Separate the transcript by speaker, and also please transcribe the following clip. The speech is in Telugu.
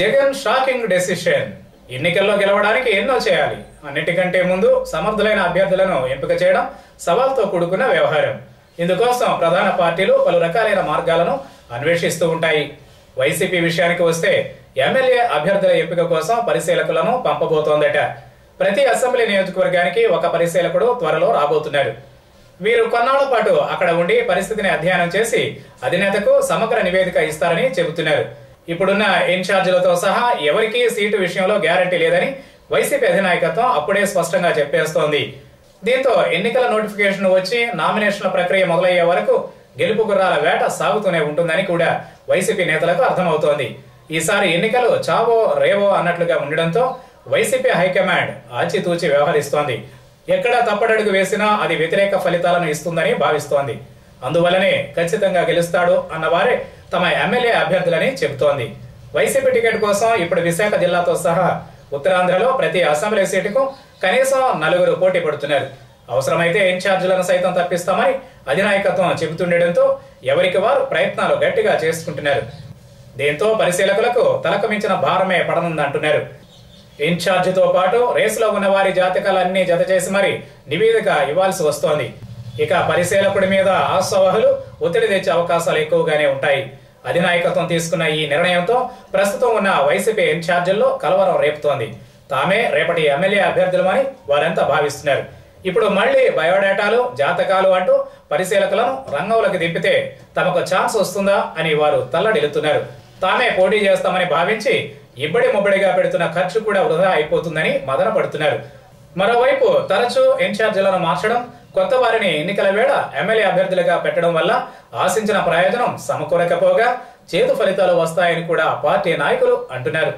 Speaker 1: Jagan shocking decision. ఎన్నికల్లో గెలవడానికి ఎన్నో చేయాలి. అన్నిటికంటే ముందు సమర్థులైన అభ్యర్థులను ఎంపిక చేయడం సవాల్తో కూడుకున్న వ్యవహారం. ఇందుకోసం ప్రధాన పార్టీలు పలు రకాలైన మార్గాలను అన్వేషిస్తూ ఉంటాయి. వైసీపీ విషయానికి వస్తే ఎమ్మెల్యే అభ్యర్థుల ఎంపిక కోసం పరిశీలకులను పంపబోతోందట. ప్రతి అసెంబ్లీ నియోజకవర్గానికి ఒక పరిశీలకుడు త్వరలో రాబోతున్నారు. వీరు కొన్నాళ్ళ పాటు అక్కడ ఉండి పరిస్థితిని అధ్యయనం చేసి అధినేతకు సమగ్ర నివేదిక ఇస్తారని చెబుతున్నారు. ఇప్పుడున్న ఇన్ఛార్జీలతో సహా ఎవరికీ సీటు విషయంలో గ్యారంటీ లేదని వైసీపీ అధినాయకత్వం అప్పుడే స్పష్టంగా చెప్పేస్తోంది. దీంతో ఎన్నికల నోటిఫికేషన్ వచ్చి నామినేషన్ల ప్రక్రియ మొదలయ్యే వరకు గెలుపు గుర్రాల వేట సాగుతూనే ఉంటుందని కూడా వైసీపీ నేతలకు అర్థమవుతోంది. ఈసారి ఎన్నికలు చావో రేవో అన్నట్లుగా ఉండడంతో వైసీపీ హైకమాండ్ ఆచితూచి వ్యవహరిస్తోంది. ఎక్కడ తప్పడడుగు వేసినా అది వ్యతిరేక ఫలితాలను ఇస్తుందని భావిస్తోంది. అందువల్లనే ఖచ్చితంగా గెలుస్తాడు అన్నవారే తమ ఎమ్మెల్యే అభ్యర్థులని చెబుతోంది. వైసీపీ టికెట్ కోసం ఇప్పుడు విశాఖ జిల్లాతో సహా ఉత్తరాంధ్రలో ప్రతి అసెంబ్లీ సీటుకు కనీసం నలుగురు పోటీ పడుతున్నారు. అవసరమైతే ఇన్ఛార్జీలను సైతం తప్పిస్తామని అధినాయకత్వం చెబుతుండటంతో ఎవరికి వారు ప్రయత్నాలు గట్టిగా చేసుకుంటున్నారు. దీంతో పరిశీలకులకు తలకు మించిన భారమే పడనుందంటున్నారు. ఇన్ఛార్జితో పాటు రేసులో ఉన్న వారి జాతకాలన్నీ జత చేసి మరి నివేదిక ఇవ్వాల్సి వస్తోంది. ఇక పరిశీలకుడి మీద ఆశావహులు ఒత్తిడి తెచ్చే అవకాశాలు ఎక్కువగానే ఉంటాయి. అధినాయకత్వం తీసుకున్న ఈ నిర్ణయంతో ప్రస్తుతం ఉన్న వైసీపీ ఇన్ఛార్జీల్లో కలవరం రేపుతోంది. తామే రేపటి ఎమ్మెల్యే అభ్యర్థులమని వారంతా భావిస్తున్నారు. ఇప్పుడు మళ్ళీ బయోడేటాలు జాతకాలు అంటూ పరిశీలకులను రంగంలోకి దింపితే తమకు ఛాన్స్ వస్తుందా అని వారు తల్లడిల్లుతున్నారు. తామే పోటీ చేస్తామని భావించి ఇబ్బడి ముబ్బడిగా పెడుతున్న ఖర్చు కూడా వృధా అయిపోతుందని మదన పడుతున్నారు మరోవైపు తరచూ ఇన్ఛార్జీలను మార్చడం కొత్త వారిని ఎన్నికల వేళ ఎమ్మెల్యే అభ్యర్థులుగా పెట్టడం వల్ల ఆశించిన ప్రయోజనం సమకూరకపోగా చేదు ఫలితాలు వస్తాయని కూడా పార్టీ నాయకులు అంటున్నారు.